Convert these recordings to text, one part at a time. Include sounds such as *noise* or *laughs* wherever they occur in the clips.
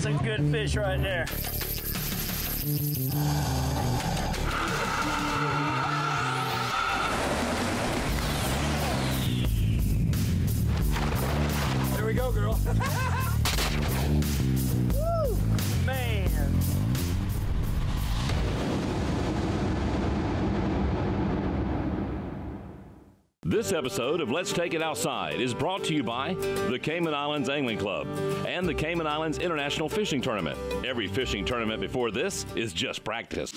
That's a good fish right there. There we go, girl. *laughs* *laughs* This episode of Let's Take It Outside is brought to you by the Cayman Islands Angling Club and the Cayman Islands International Fishing Tournament. Every fishing tournament before this is just practice.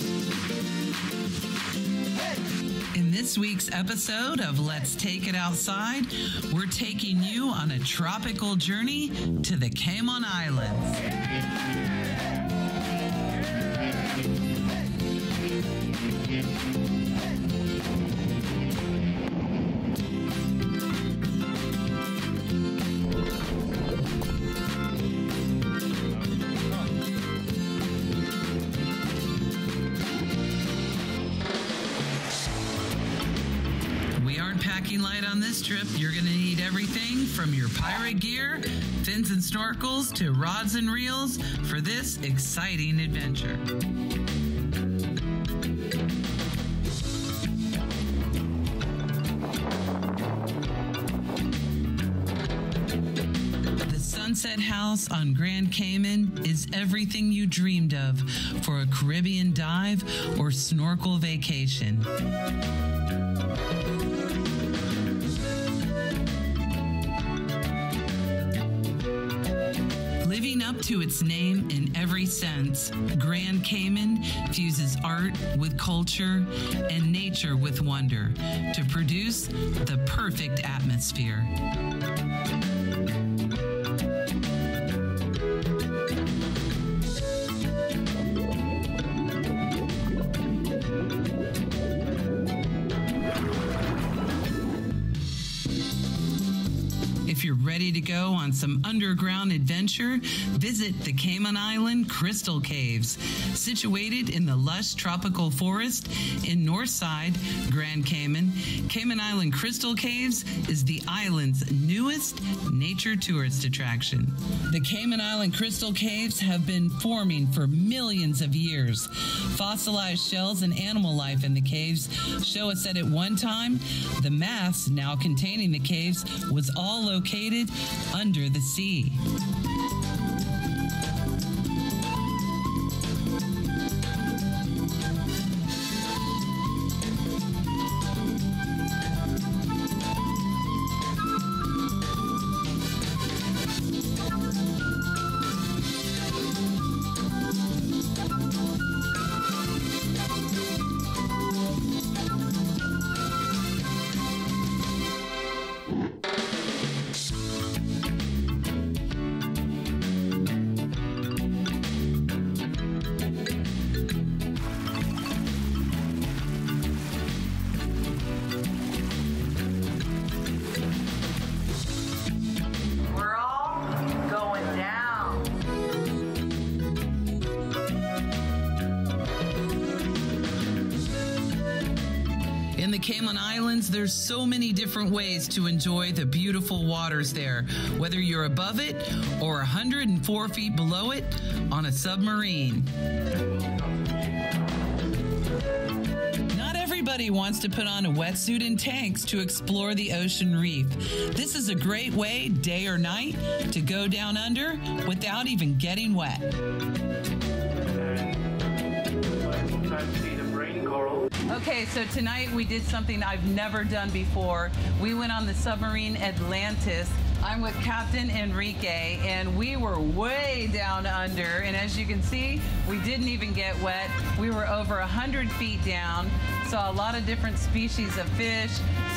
In this week's episode of Let's Take It Outside, we're taking you on a tropical journey to the Cayman Islands. We light on this trip. You're going to need everything from your pirate gear, fins and snorkels, to rods and reels for this exciting adventure. The Sunset House on Grand Cayman is everything you dreamed of for a Caribbean dive or snorkel vacation. Living up to its name in every sense, Grand Cayman fuses art with culture and nature with wonder to produce the perfect atmosphere. Ready to go on some underground adventure, visit the Cayman Island Crystal Caves, situated in the lush tropical forest in Northside, Grand Cayman. Cayman Island Crystal Caves is the island's newest nature tourist attraction. The Cayman Island Crystal Caves have been forming for millions of years. Fossilized shells and animal life in the caves show us that at one time, the mass now containing the caves was all located under the sea. In the Cayman Islands, there's so many different ways to enjoy the beautiful waters there, whether you're above it or 104 feet below it on a submarine. Not everybody wants to put on a wetsuit and tanks to explore the ocean reef. This is a great way, day or night, to go down under without even getting wet. Okay, so tonight we did something I've never done before. We went on the submarine Atlantis. I'm with Captain Enrique, and we were way down under. And as you can see, we didn't even get wet. We were over 100 feet down, saw a lot of different species of fish,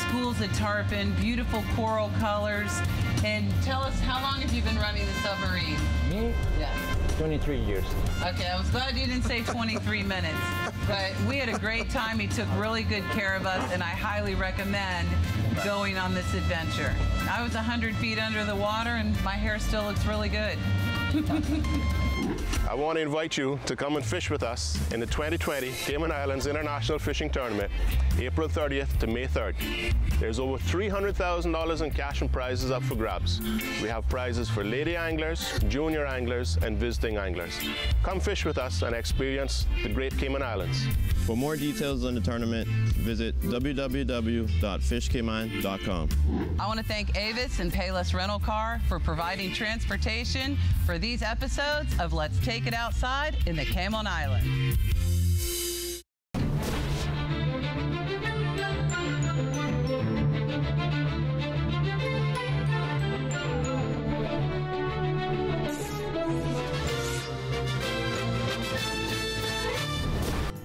schools of tarpon, beautiful coral colors. And tell us, how long have you been running the submarine? Me, Yeah. 23 years. Okay, I was glad you didn't say 23 minutes. But we had a great time. He took really good care of us, and I highly recommend going on this adventure. I was 100 feet under the water, and my hair still looks really good. *laughs* I want to invite you to come and fish with us in the 2020 Cayman Islands International Fishing Tournament, April 30th to May 3rd. There's over $300,000 in cash and prizes up for grabs. We have prizes for lady anglers, junior anglers, and visiting anglers. Come fish with us and experience the great Cayman Islands. For more details on the tournament, visit www.fishcayman.com. I want to thank Avis and Payless Rental Car for providing transportation for these episodes of Let's Let's take It Outside in the Cayman Islands.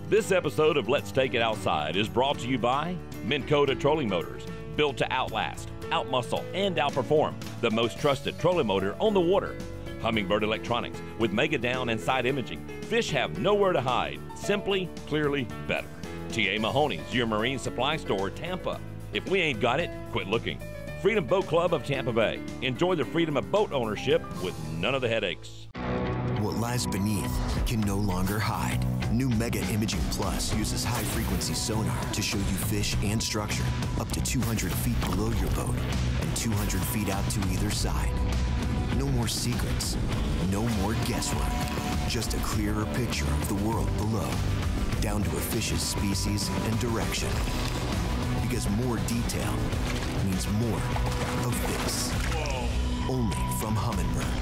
This episode of Let's Take It Outside is brought to you by Minn Kota Trolling Motors, built to outlast, outmuscle, and outperform the most trusted trolling motor on the water. Humminbird Electronics with Mega Down and side imaging. Fish have nowhere to hide. Simply, clearly better. TA Mahoney's, your marine supply store, Tampa. If we ain't got it, quit looking. Freedom Boat Club of Tampa Bay. Enjoy the freedom of boat ownership with none of the headaches. What lies beneath can no longer hide. New Mega Imaging Plus uses high frequency sonar to show you fish and structure up to 200 feet below your boat and 200 feet out to either side. No more secrets, no more guesswork, just a clearer picture of the world below, down to a fish's species and direction. Because more detail means more of this. Only from Humminbird.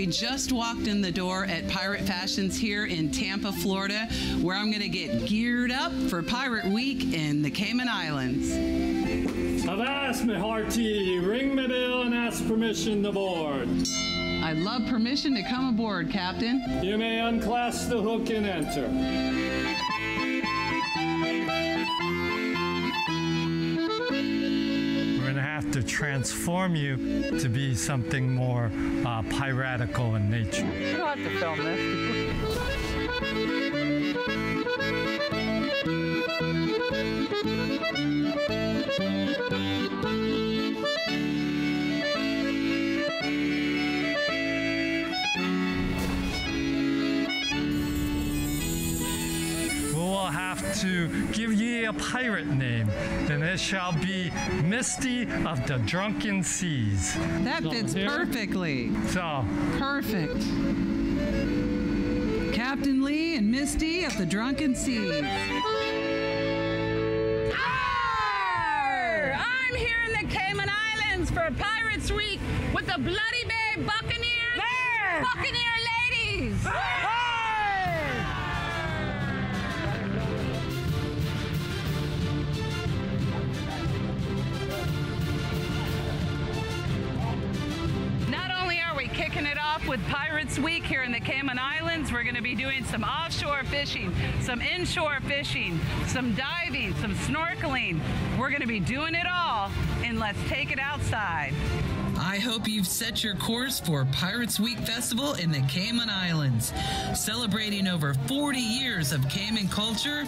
We just walked in the door at Pirate Fashions here in Tampa, Florida, where I'm going to get geared up for Pirate Week in the Cayman Islands. Avast me hearty, ring my bell and ask permission to board. I'd love permission to come aboard, Captain. You may unclasp the hook and enter. Transform you to be something more uh, piratical in nature. You don't have to film this. We will have to give ye a pirate name, and it shall be Misty of the Drunken Seas. That fits perfectly. So, Perfect. Captain Lee and Misty of the Drunken Seas. Arr! I'm here in the Cayman Islands for Pirates Week with the Bloody Bay Buccaneers. Buccaneer ladies. Kicking it off with Pirates Week here in the Cayman Islands. We're going to be doing some offshore fishing, some inshore fishing, some diving, some snorkeling. We're going to be doing it all and Let's Take It Outside. I hope you've set your course for Pirates Week Festival in the Cayman Islands, celebrating over 40 years of Cayman culture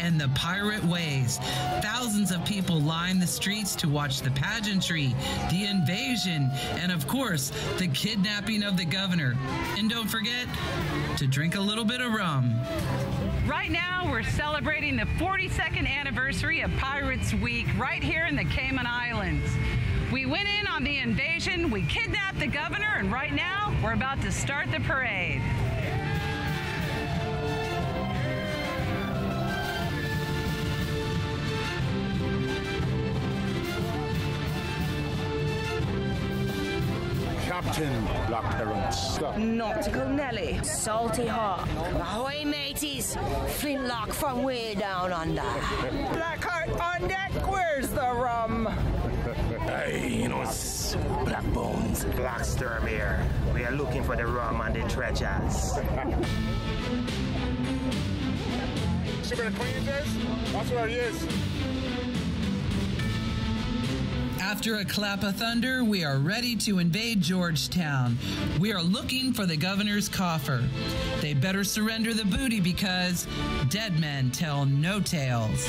and the pirate ways. Thousands of people line the streets to watch the pageantry, the invasion, and of course, the kidnapping of the governor. And don't forget to drink a little bit of rum. Right now, we're celebrating the 42nd anniversary of Pirates Week right here in the Cayman Islands. We went in on the invasion, we kidnapped the governor, and right now we're about to start the parade. Captain Black Blackcurrant. Nautical Nelly, Salty Hawk. Ahoy, mateys! Flintlock from way down under. Blackheart on deck, where's the rum? Hey, you know, it's Black Bones. Black Storm here. We are looking for the rum and the treasures. Ship of the Queens is? That's where he is. After a clap of thunder, we are ready to invade Georgetown. We are looking for the governor's coffer. They better surrender the booty because dead men tell no tales.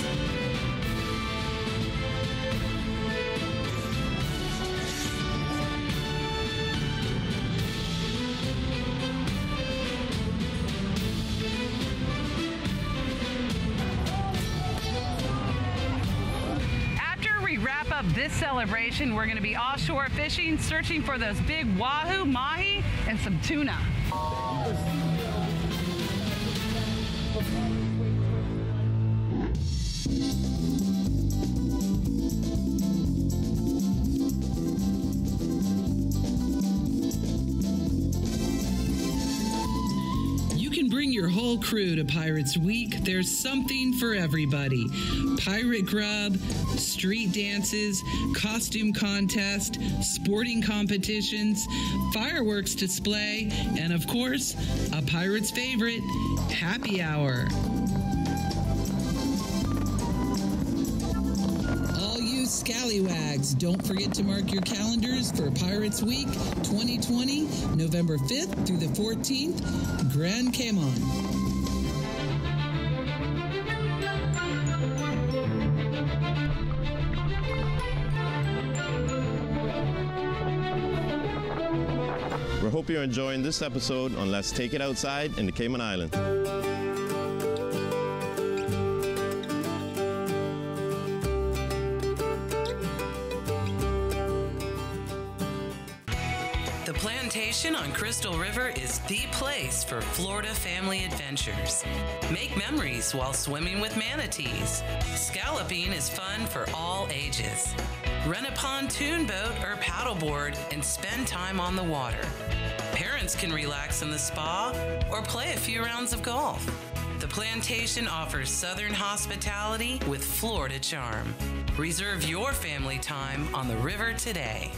Celebration, we're going to be offshore fishing, searching for those big wahoo, mahi, and some tuna. Your whole crew to Pirates Week. There's something for everybody pirate grub, street dances, costume contest, sporting competitions, fireworks display, and of course, a pirate's favorite, happy hour. All you scallywags, don't forget to mark your calendars for Pirates Week 2020, November 5th through the 14th, Grand Cayman. We hope you're enjoying this episode on Let's Take It Outside in the Cayman Islands. Plantation on Crystal River is the place for Florida family adventures. Make memories while swimming with manatees. Scalloping is fun for all ages. Rent a pontoon boat or paddleboard and spend time on the water. Parents can relax in the spa or play a few rounds of golf. The plantation offers southern hospitality with Florida charm. Reserve your family time on the river today.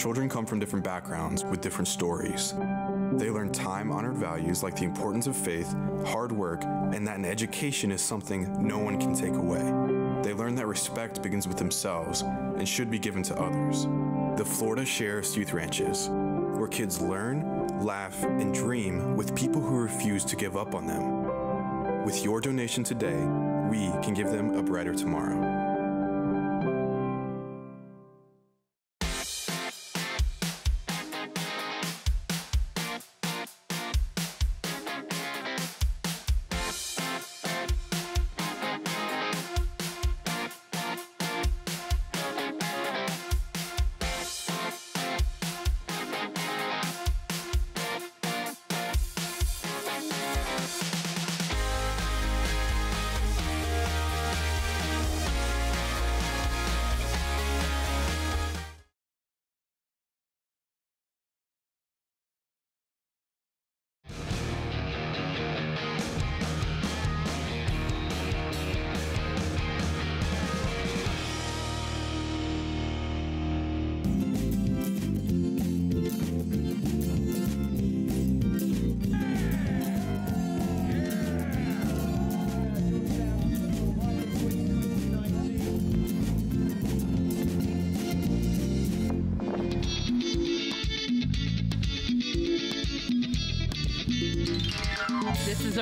Children come from different backgrounds with different stories. They learn time honored values like the importance of faith, hard work, and that an education is something no one can take away. They learn that respect begins with themselves and should be given to others. The Florida Sheriff's Youth Ranches, where kids learn, laugh, and dream with people who refuse to give up on them. With your donation today, we can give them a brighter tomorrow.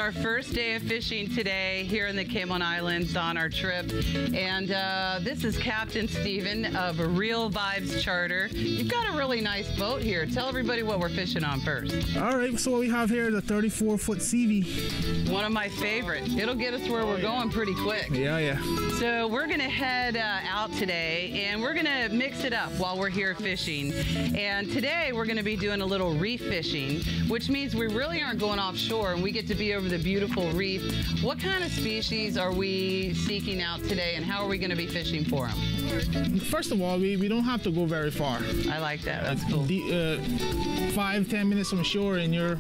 Our first day of fishing today here in the Cayman Islands on our trip. And uh, this is Captain Steven of Real Vibes Charter. You've got a really nice boat here. Tell everybody what we're fishing on first. All right, so what we have here is a 34 foot CV. One of my favorite. It'll get us where we're going pretty quick. Yeah, yeah. So we're gonna head uh, out today and we're gonna mix it up while we're here fishing. And today we're gonna be doing a little reef fishing, which means we really aren't going offshore and we get to be over the beautiful reef. What kind of species are we seeking out today and how are we gonna be fishing for them? First of all, we, we don't have to go very far. I like that. That's cool. The, uh, five, ten minutes from shore, and you're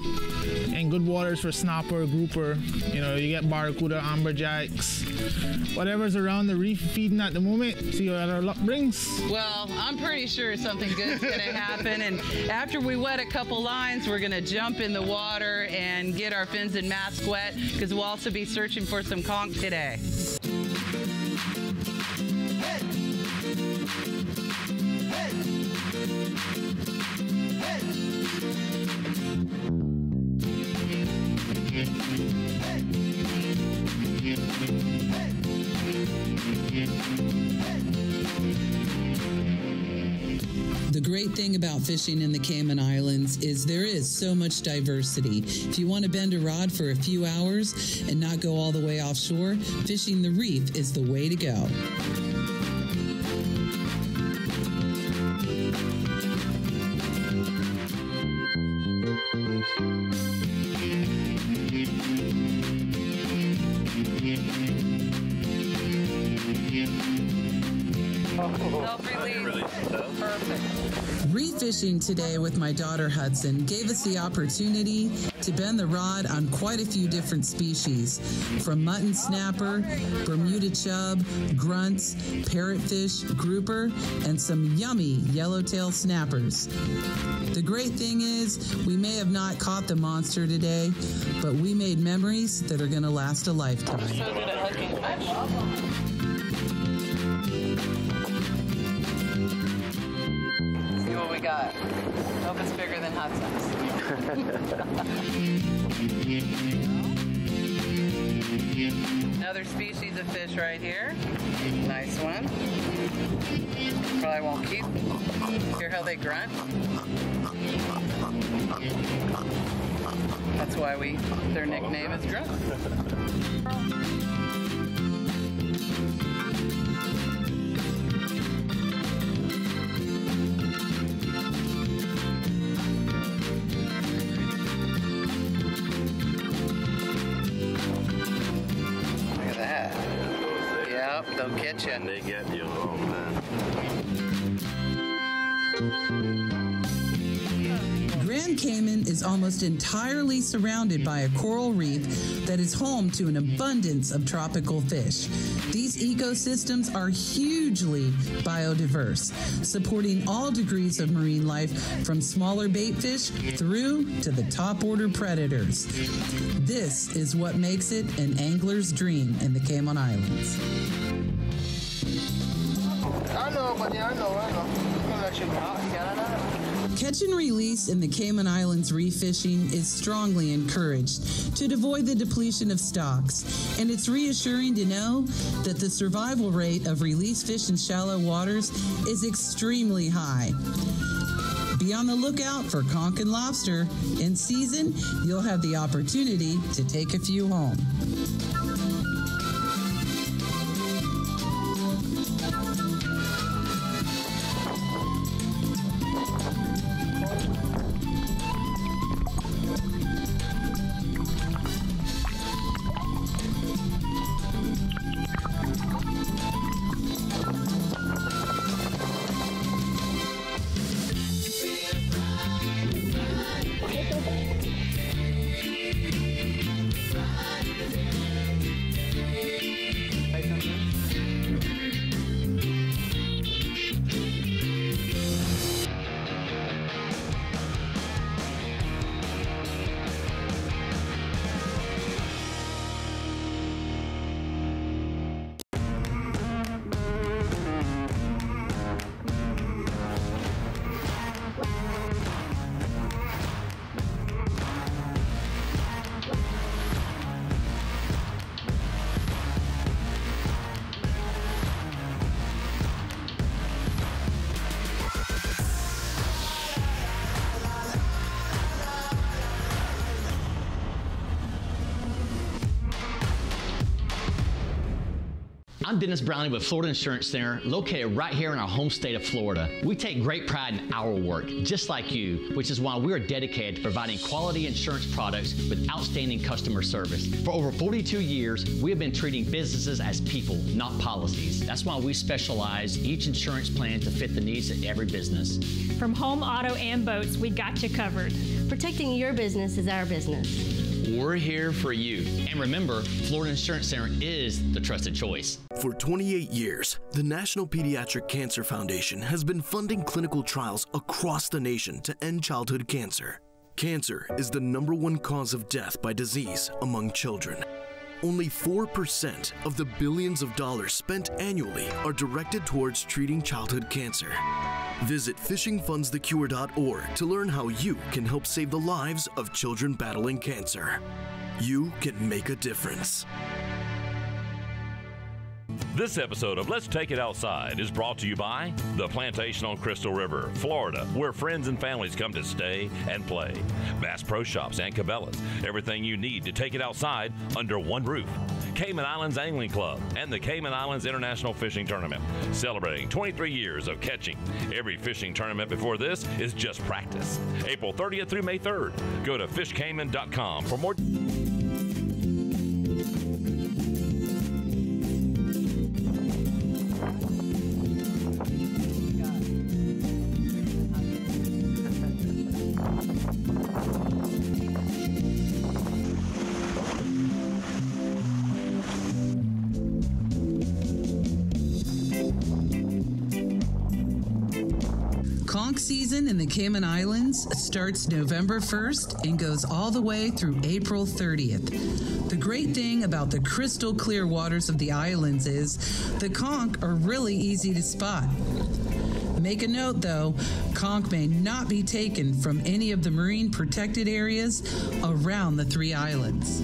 in good waters for snapper, grouper. You know, you get barracuda, amberjacks, whatever's around the reef feeding at the moment. See what our luck brings. Well, I'm pretty sure something good's gonna *laughs* happen. And after we wet a couple lines, we're gonna jump in the water and get our fins and mask because we'll also be searching for some conch today. The great thing about fishing in the Cayman Islands is there is so much diversity. If you want to bend a rod for a few hours and not go all the way offshore, fishing the reef is the way to go. Fishing today with my daughter Hudson gave us the opportunity to bend the rod on quite a few different species, from mutton snapper, Bermuda chub, grunts, parrotfish, grouper, and some yummy yellowtail snappers. The great thing is, we may have not caught the monster today, but we made memories that are going to last a lifetime. So we got. Hope it's bigger than Hudson's. *laughs* Another species of fish right here. Nice one. Probably won't keep. Hear how they grunt? That's why we their nickname is grunt. They'll get you. They get you. Oh, man. Grand Cayman is almost entirely surrounded by a coral reef that is home to an abundance of tropical fish. These ecosystems are hugely biodiverse, supporting all degrees of marine life from smaller bait fish through to the top order predators. This is what makes it an angler's dream in the Cayman Islands. I know. I know. I know. You know. Catch and release in the Cayman Islands reef fishing is strongly encouraged to avoid the depletion of stocks, and it's reassuring to know that the survival rate of release fish in shallow waters is extremely high. Be on the lookout for conch and lobster. In season, you'll have the opportunity to take a few home. I'm Dennis Brownlee with Florida Insurance Center, located right here in our home state of Florida. We take great pride in our work, just like you, which is why we are dedicated to providing quality insurance products with outstanding customer service. For over 42 years, we have been treating businesses as people, not policies. That's why we specialize each insurance plan to fit the needs of every business. From home, auto, and boats, we got you covered. Protecting your business is our business. We're here for you. And remember, Florida Insurance Center is the trusted choice. For 28 years, the National Pediatric Cancer Foundation has been funding clinical trials across the nation to end childhood cancer. Cancer is the number one cause of death by disease among children. Only 4% of the billions of dollars spent annually are directed towards treating childhood cancer. Visit fishingfundsthecure.org to learn how you can help save the lives of children battling cancer. You can make a difference. This episode of Let's Take It Outside is brought to you by The Plantation on Crystal River, Florida, where friends and families come to stay and play. Bass Pro Shops and Cabela's, everything you need to take it outside under one roof. Cayman Islands Angling Club and the Cayman Islands International Fishing Tournament, celebrating 23 years of catching. Every fishing tournament before this is just practice. April 30th through May 3rd. Go to fishcayman.com for more. In the Cayman Islands starts November 1st and goes all the way through April 30th. The great thing about the crystal clear waters of the islands is the conch are really easy to spot. Make a note though, conch may not be taken from any of the marine protected areas around the three islands.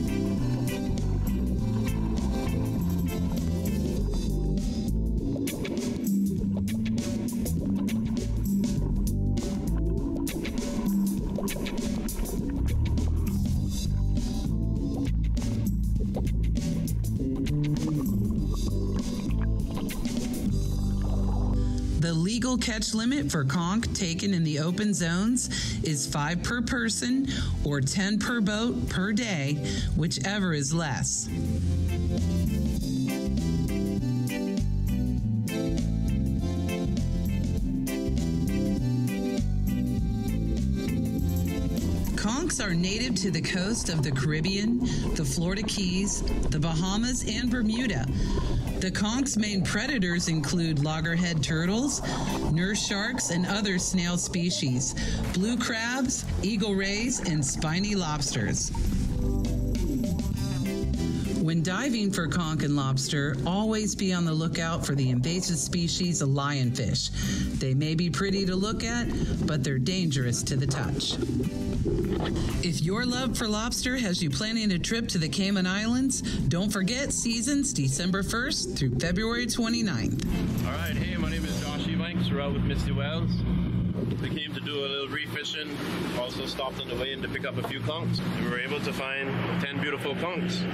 Catch limit for conch taken in the open zones is 5 per person or 10 per boat per day, whichever is less. Conchs are native to the coast of the Caribbean, the Florida Keys, the Bahamas, and Bermuda. The conch's main predators include loggerhead turtles, nurse sharks, and other snail species, blue crabs, eagle rays, and spiny lobsters. When diving for conch and lobster, always be on the lookout for the invasive species of lionfish. They may be pretty to look at, but they're dangerous to the touch. If your love for lobster has you planning a trip to the Cayman Islands, don't forget seasons December 1st through February 29th. All right, hey, my name is Josh Ebanks. We're out with Misty Wells. We came to do a little reef fishing. Also stopped on the way in to pick up a few conchs. We were able to find 10 beautiful conchs.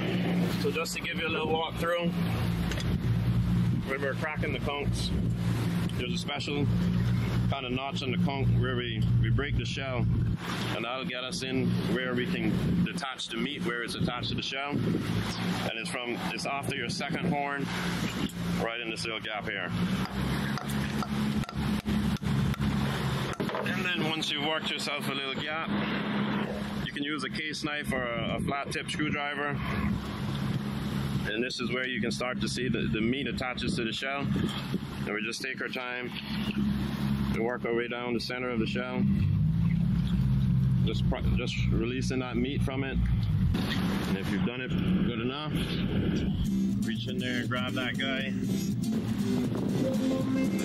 So just to give you a little walkthrough, when we're cracking the conchs, there's a special kind of notch on the conch where we, we break the shell and that'll get us in where we can detach the meat where it's attached to the shell. And it's from it's after your second horn right in this little gap here. And then once you've worked yourself a little gap you can use a case knife or a, a flat tip screwdriver. And this is where you can start to see the, the meat attaches to the shell. And we just take our time to work our way down the center of the shell just just releasing that meat from it. And if you've done it good enough reach in there and grab that guy.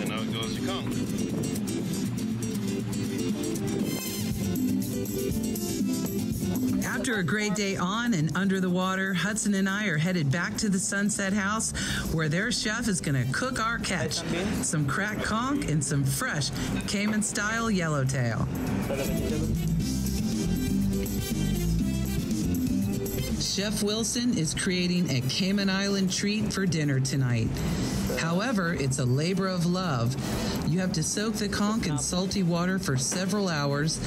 And out goes your conch After a great day on and under the water, Hudson and I are headed back to the Sunset House where their chef is going to cook our catch. Some cracked conch and some fresh Cayman style yellowtail. Chef Wilson is creating a Cayman Island treat for dinner tonight. However, it's a labor of love. You have to soak the conch in salty water for several hours,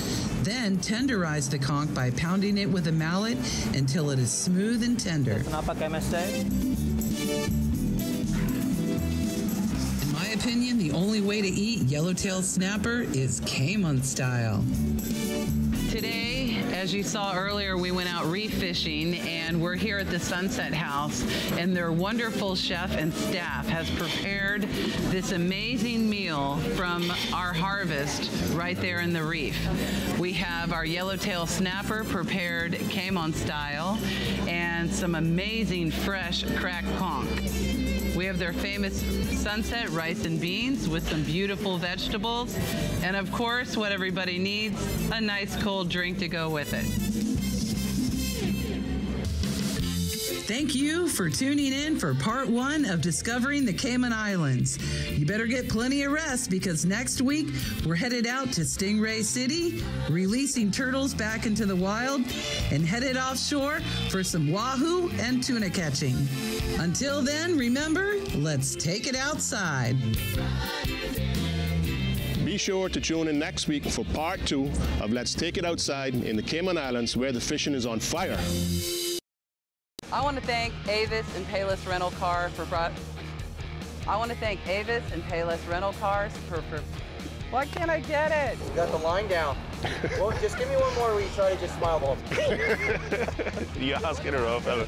then tenderize the conch by pounding it with a mallet until it is smooth and tender. In my opinion, the only way to eat yellowtail snapper is Cayman style. Today, as you saw earlier, we went out reef fishing and we're here at the Sunset House and their wonderful chef and staff has prepared this amazing meal from our harvest right there in the reef. We have our yellowtail snapper prepared Cayman style and some amazing fresh cracked conch. We have their famous sunset rice and beans with some beautiful vegetables. And of course, what everybody needs, a nice cold drink to go with it. Thank you for tuning in for part one of Discovering the Cayman Islands. You better get plenty of rest because next week we're headed out to Stingray City, releasing turtles back into the wild, and headed offshore for some wahoo and tuna catching. Until then, remember, let's take it outside. Be sure to tune in next week for part two of Let's Take It Outside in the Cayman Islands where the fishing is on fire. I want to thank Avis and Payless Rental Car for brought. I want to thank Avis and Payless Rental Cars for, for. Why can't I get it? You got the line down. *laughs* well, just give me one more where you try to just smile the whole *laughs* you asking her off, fella.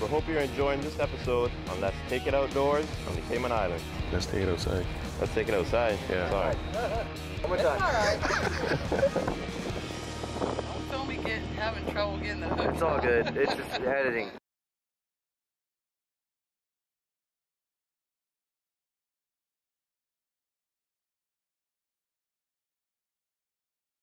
We hope you're enjoying this episode on Let's Take It Outdoors from the Cayman Islands. Let's take it outside. Let's take it outside. Yeah. Sorry. *laughs* One more time. All right. Having trouble getting the hook. It's all good. It's just editing.